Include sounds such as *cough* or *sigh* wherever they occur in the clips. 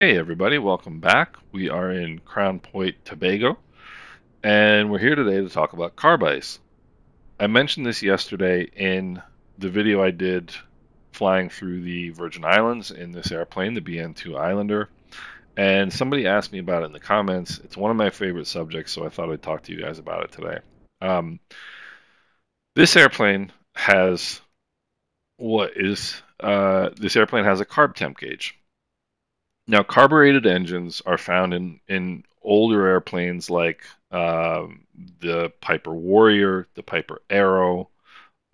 Hey everybody, welcome back. We are in Crown Point, Tobago, and we're here today to talk about carb ice. I mentioned this yesterday in the video I did flying through the Virgin Islands in this airplane, the BN2 Islander, and somebody asked me about it in the comments. It's one of my favorite subjects, so I thought I'd talk to you guys about it today. Um, this airplane has what is uh, this airplane has a carb temp gauge now, carbureted engines are found in, in older airplanes like um, the Piper Warrior, the Piper Arrow,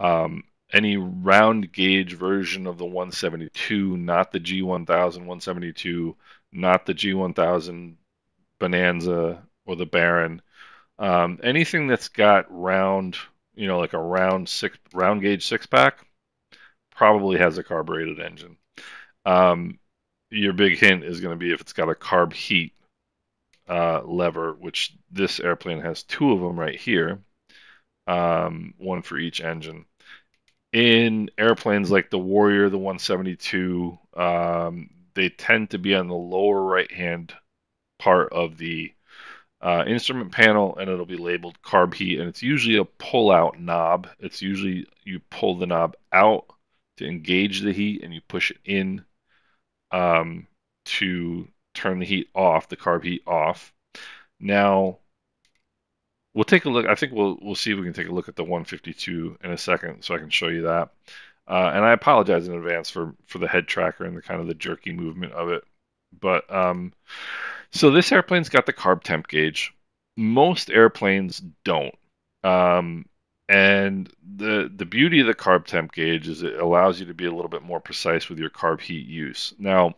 um, any round gauge version of the 172, not the G1000 172, not the G1000 Bonanza or the Baron. Um, anything that's got round, you know, like a round six round gauge six pack, probably has a carbureted engine. Um, your big hint is going to be if it's got a carb heat uh, lever, which this airplane has two of them right here, um, one for each engine. In airplanes like the Warrior, the 172, um, they tend to be on the lower right hand part of the uh, instrument panel and it'll be labeled carb heat and it's usually a pull out knob. It's usually you pull the knob out to engage the heat and you push it in um, to turn the heat off, the carb heat off. Now, we'll take a look. I think we'll we'll see if we can take a look at the 152 in a second, so I can show you that. Uh, and I apologize in advance for for the head tracker and the kind of the jerky movement of it. But um, so this airplane's got the carb temp gauge. Most airplanes don't. Um, and the the beauty of the carb temp gauge is it allows you to be a little bit more precise with your carb heat use. Now,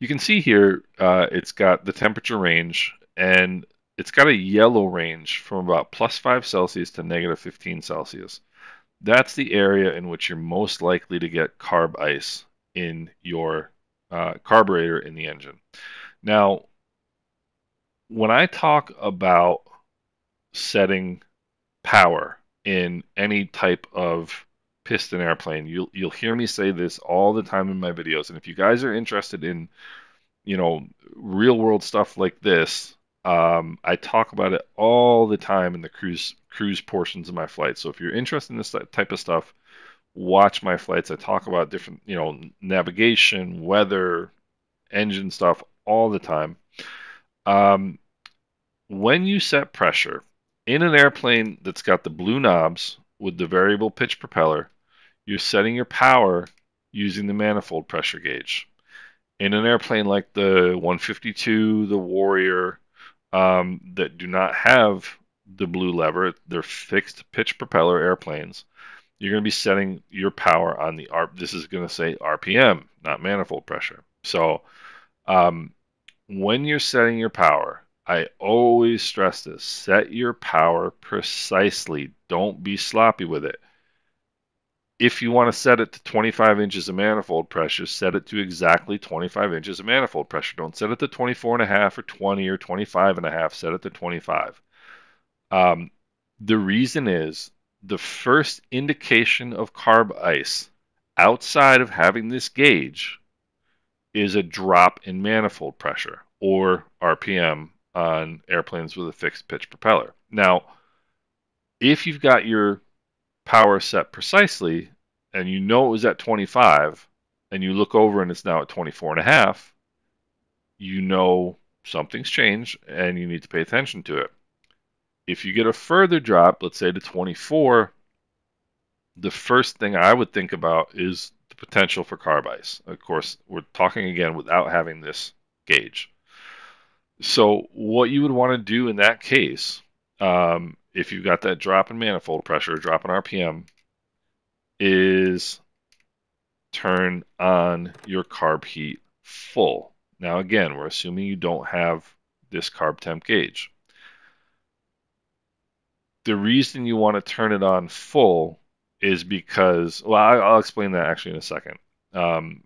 you can see here uh, it's got the temperature range and it's got a yellow range from about plus 5 Celsius to negative 15 Celsius. That's the area in which you're most likely to get carb ice in your uh, carburetor in the engine. Now, when I talk about setting power in any type of piston airplane. You'll you'll hear me say this all the time in my videos. And if you guys are interested in, you know, real world stuff like this, um, I talk about it all the time in the cruise cruise portions of my flights. So if you're interested in this type of stuff, watch my flights. I talk about different, you know, navigation, weather, engine stuff all the time. Um, when you set pressure, in an airplane that's got the blue knobs with the variable pitch propeller, you're setting your power using the manifold pressure gauge. In an airplane like the 152, the Warrior, um, that do not have the blue lever, they're fixed pitch propeller airplanes. You're going to be setting your power on the R. This is going to say RPM, not manifold pressure. So, um, when you're setting your power, I always stress this set your power precisely. Don't be sloppy with it. If you want to set it to 25 inches of manifold pressure, set it to exactly 25 inches of manifold pressure. Don't set it to 24 and a half or 20 or 25 and a half. Set it to 25. Um, the reason is the first indication of carb ice outside of having this gauge is a drop in manifold pressure or RPM on airplanes with a fixed pitch propeller. Now, if you've got your power set precisely and you know it was at 25 and you look over and it's now at 24 and a half, you know something's changed and you need to pay attention to it. If you get a further drop, let's say to 24, the first thing I would think about is the potential for carb ice. Of course, we're talking again without having this gauge. So what you would want to do in that case, um, if you've got that drop in manifold pressure, drop in RPM, is turn on your carb heat full. Now again, we're assuming you don't have this carb temp gauge. The reason you want to turn it on full is because, well, I'll explain that actually in a second. Um,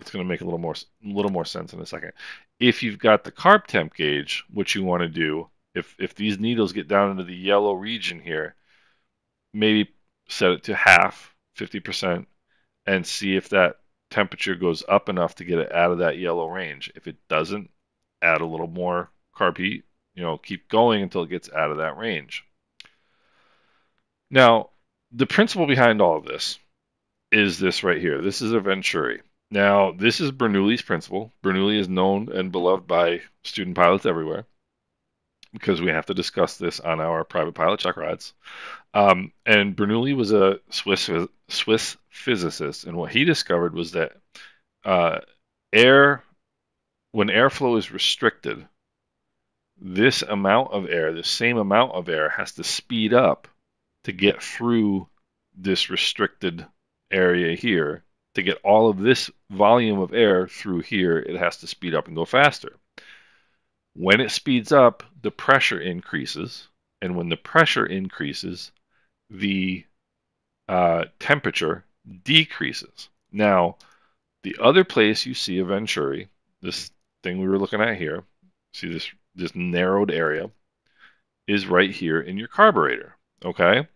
it's going to make a little more a little more sense in a second. If you've got the carb temp gauge, what you want to do, if if these needles get down into the yellow region here, maybe set it to half, 50%, and see if that temperature goes up enough to get it out of that yellow range. If it doesn't, add a little more carb heat. You know, keep going until it gets out of that range. Now, the principle behind all of this is this right here. This is a Venturi. Now, this is Bernoulli's principle. Bernoulli is known and beloved by student pilots everywhere because we have to discuss this on our private pilot check rides. Um, and Bernoulli was a Swiss Swiss physicist, and what he discovered was that uh, air, when airflow is restricted, this amount of air, the same amount of air, has to speed up to get through this restricted area here. To get all of this volume of air through here, it has to speed up and go faster. When it speeds up, the pressure increases, and when the pressure increases, the uh, temperature decreases. Now, the other place you see a Venturi, this thing we were looking at here, see this this narrowed area, is right here in your carburetor. Okay,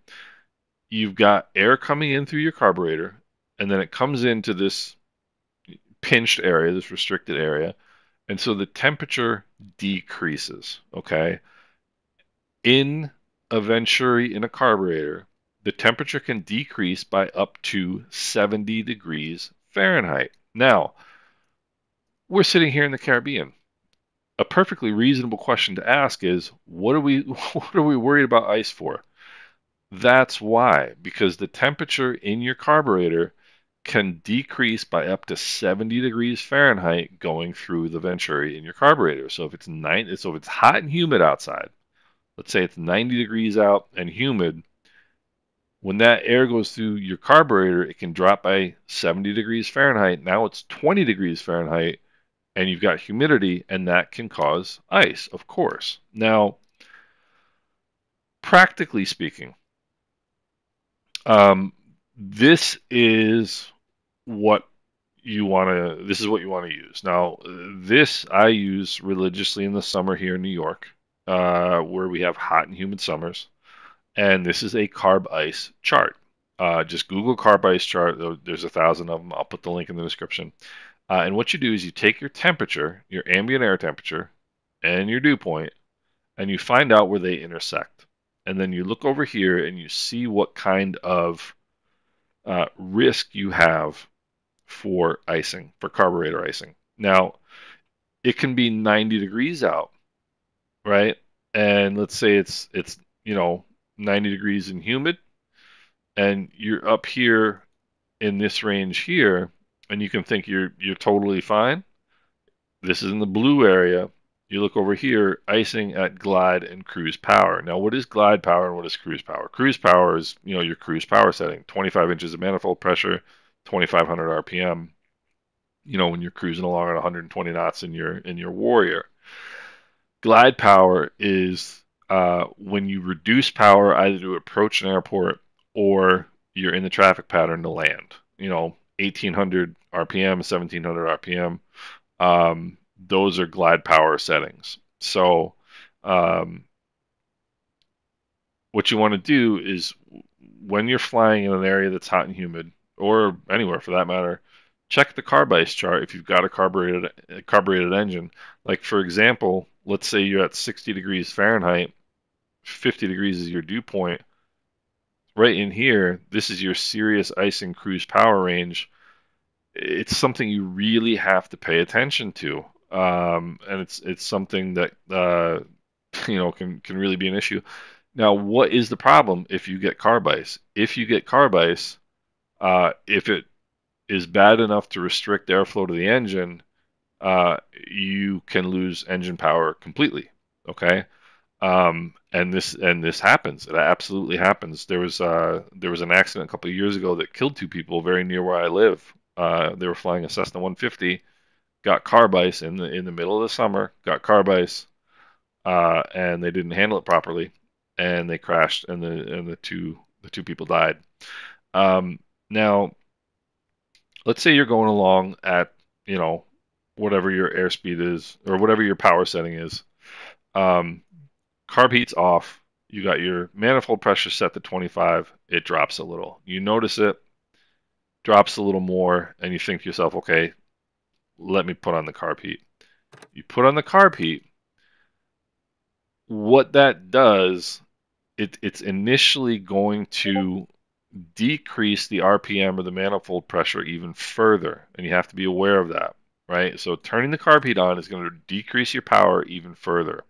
you've got air coming in through your carburetor, and then it comes into this pinched area, this restricted area, and so the temperature decreases, okay? In a Venturi in a carburetor, the temperature can decrease by up to 70 degrees Fahrenheit. Now, we're sitting here in the Caribbean. A perfectly reasonable question to ask is what are we *laughs* what are we worried about ice for? That's why because the temperature in your carburetor can decrease by up to 70 degrees Fahrenheit going through the Venturi in your carburetor. So if it's nine, so if it's hot and humid outside, let's say it's 90 degrees out and humid, when that air goes through your carburetor, it can drop by 70 degrees Fahrenheit. Now it's 20 degrees Fahrenheit, and you've got humidity, and that can cause ice, of course. Now, practically speaking, um, this is what you want to this is what you want to use. Now this i use religiously in the summer here in new york uh, where we have hot and humid summers. And this is a carb ice chart. Uh, just google carb ice chart. There's a thousand of them i'll put the link in the description. Uh, and what you do is you take your temperature your ambient air temperature and your dew point and you find out where they intersect. And then you look over here and you see what kind of uh, risk you have for icing, for carburetor icing. Now, it can be 90 degrees out, right? And let's say it's it's you know 90 degrees and humid, and you're up here in this range here, and you can think you're you're totally fine. This is in the blue area, you look over here, icing at glide and cruise power. Now, what is glide power and what is cruise power? Cruise power is, you know, your cruise power setting, 25 inches of manifold pressure, 2,500 RPM. You know, when you're cruising along at 120 knots in your in your Warrior. Glide power is uh, when you reduce power either to approach an airport or you're in the traffic pattern to land. You know, 1800 RPM, 1700 RPM. Um, those are glide power settings. So, um, what you want to do is when you're flying in an area that's hot and humid, or anywhere for that matter, check the carb ice chart if you've got a carbureted a carbureted engine. Like for example, let's say you're at 60 degrees Fahrenheit, 50 degrees is your dew point. Right in here, this is your serious icing cruise power range. It's something you really have to pay attention to um, and it's it's something that uh, *laughs* you know can can really be an issue. Now, what is the problem if you get carb ice? If you get carb ice, uh, if it is bad enough to restrict airflow to the engine, uh, you can lose engine power completely. Okay, um, and this and this happens. It absolutely happens. There was uh, there was an accident a couple of years ago that killed two people very near where I live. Uh, they were flying a Cessna 150 got carb ice in the in the middle of the summer, got carb ice, uh, and they didn't handle it properly, and they crashed, and the and the two the two people died. Um, now, let's say you're going along at you know whatever your airspeed is or whatever your power setting is. Um, carb heat's off. You got your manifold pressure set to 25. It drops a little. You notice it. drops a little more, and you think to yourself, okay, let me put on the carb heat. You put on the carb heat. What that does, it, it's initially going to decrease the RPM or the manifold pressure even further, and you have to be aware of that, right? So turning the carb heat on is going to decrease your power even further.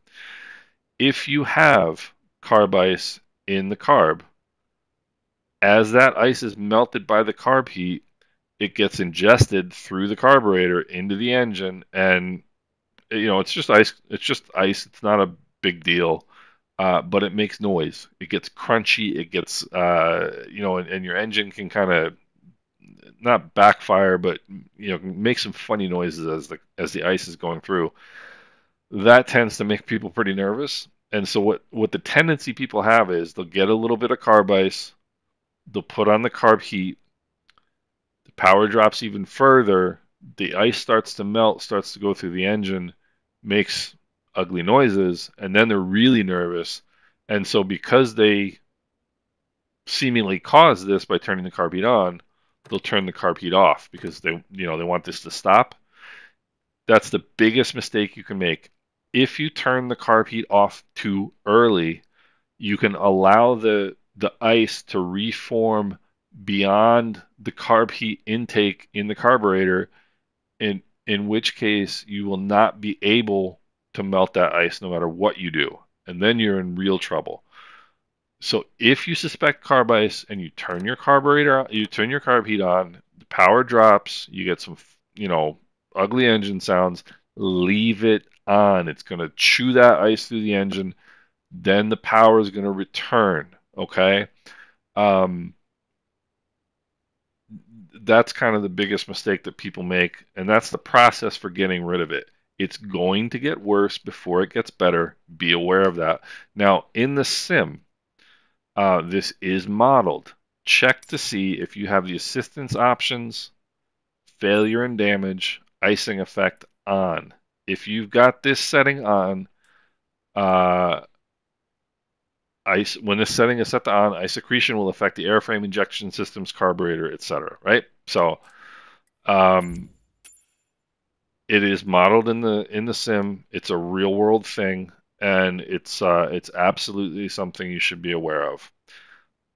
If you have carb ice in the carb, as that ice is melted by the carb heat, it gets ingested through the carburetor into the engine, and you know it's just ice. It's just ice. It's not a big deal, uh, but it makes noise. It gets crunchy. It gets uh, you know, and, and your engine can kind of not backfire, but you know, make some funny noises as the as the ice is going through. That tends to make people pretty nervous. And so what what the tendency people have is they'll get a little bit of carb ice, they'll put on the carb heat, power drops even further, the ice starts to melt, starts to go through the engine, makes ugly noises, and then they're really nervous. And so because they seemingly caused this by turning the carb heat on, they'll turn the carb heat off because they you know they want this to stop. That's the biggest mistake you can make. If you turn the carb heat off too early, you can allow the the ice to reform beyond the carb heat intake in the carburetor in in which case you will not be able to melt that ice no matter what you do and then you're in real trouble. So if you suspect carb ice and you turn your carburetor you turn your carb heat on the power drops you get some you know ugly engine sounds leave it on. It's going to chew that ice through the engine. Then the power is going to return Okay. Um, that's kind of the biggest mistake that people make, and that's the process for getting rid of it. It's going to get worse before it gets better. Be aware of that. Now, in the sim, uh, this is modeled. Check to see if you have the assistance options, failure and damage, icing effect on. If you've got this setting on, uh, ice when this setting is set to on, ice accretion will affect the airframe injection systems, carburetor, etc. Right? So, um, it is modeled in the in the sim. It's a real world thing, and it's uh, it's absolutely something you should be aware of.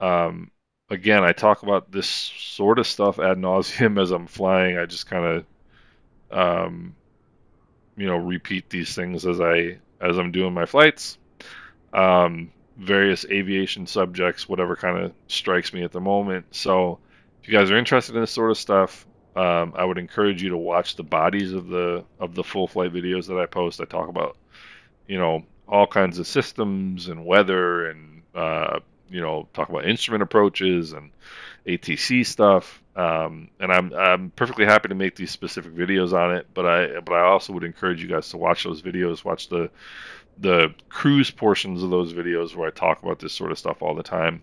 Um, again, I talk about this sort of stuff ad nauseum *laughs* as I'm flying. I just kind of, um, you know, repeat these things as I as I'm doing my flights. Um, various aviation subjects, whatever kind of strikes me at the moment. So, if you guys are interested in this sort of stuff, um, I would encourage you to watch the bodies of the of the full flight videos that I post. I talk about, you know, all kinds of systems and weather, and uh, you know, talk about instrument approaches and ATC stuff. Um, and I'm I'm perfectly happy to make these specific videos on it, but I but I also would encourage you guys to watch those videos, watch the the cruise portions of those videos where I talk about this sort of stuff all the time.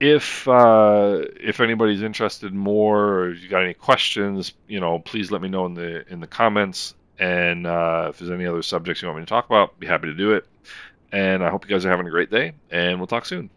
If uh, if anybody's interested more, or if you got any questions, you know, please let me know in the in the comments. And uh, if there's any other subjects you want me to talk about, be happy to do it. And I hope you guys are having a great day, and we'll talk soon.